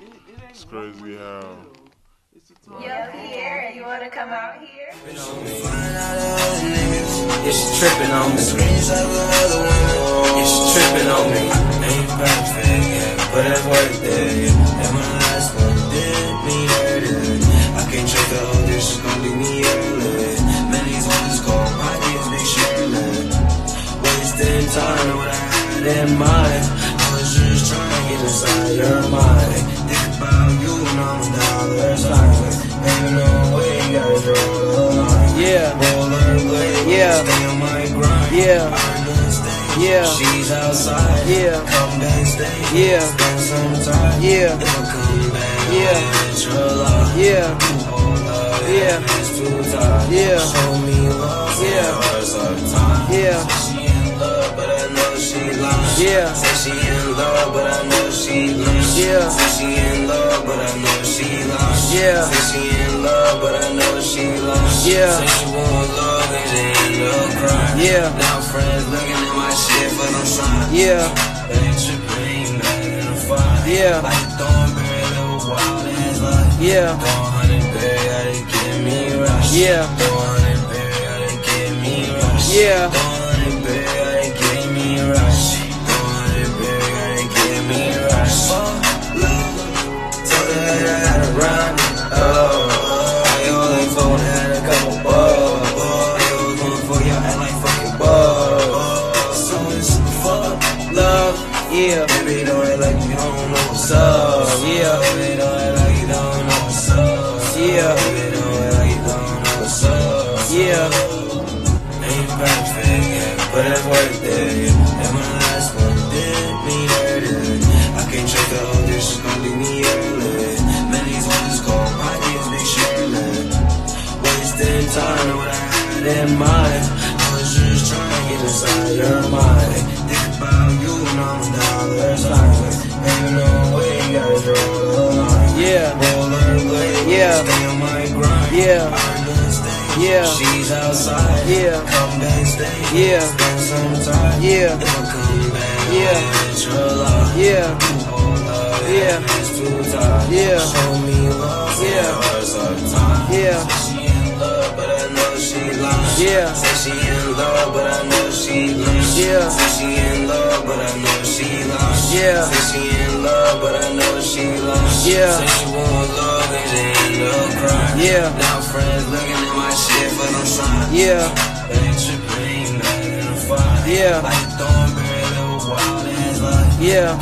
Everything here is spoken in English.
It's crazy how. Yo, Pierre, you wanna come out here? Yeah, she tripping on me. Yeah, she tripping on me. Ain't perfect, yeah, but it's worth it. And my last one did me dirty. I can't trick the whole dish, she's gonna leave me early. Man, these ones call my kids Big Shirley. Wasting time, what I had in mind. I was just trying to get inside your mind. About you and I'm a dollar sign. Ain't no way you gotta draw the line. Yeah, Rollerblade, Yeah. stay on my grind. yeah. Yeah. She's outside. Yeah. Come backstage. Yeah. Spend some time. Yeah. Then come back. Yeah. With your love. yeah, Oh, love. Yeah. It's too tight. Yeah. Show me love. Yeah. Hours of time. Yeah. Say she in love, but I know she lying. Yeah. Say she in love, but I know she lying. Yeah. She in love, but I know she lying. Yeah. She in love, but I know she lying. Yeah. She want love and she end up crying. Yeah. Now friends looking at my shit for them signs. yeah, They tripping, ain't nothing in the fire. Yeah. Like wild ass life. yeah, Throwing Honeyberry, gotta get me right. Yeah. Throwing Honeyberry, gotta get me right. Yeah. Phone had a couple going for you, act like fucking bugs. So it's fuck love. yeah, Baby, don't act like you don't know what's up. Yeah. Baby, don't act like you don't know what's up. Yeah. Baby, don't act like you don't know what's up. yeah, Ain't perfect, yeah, but In mind. I was just trying to get inside your mind. Think about you and I'm dollar sign. Ain't no way you gotta draw the line. yeah, Rollerblade, Yeah. stay on my grind. Yeah. Yeah. She's outside. Yeah. Come backstage. Yeah. Spend some time. Yeah. Then come back. Yeah. With your love. yeah. Yeah. It's too tight. Yeah. Show me love. Yeah. Hours of time. Yeah. Know. Yeah. Say she in love, but I know she lying. Yeah. Say she in love, but I know she lying. Yeah. Say she in love, but I know she lying. Yeah. Say she want love and she end up crying. Yeah. Now friends looking at my shit for them signs. yeah, They tripping, ain't nothing in the fire. Yeah. Like Thornberry, little wild ass life. yeah.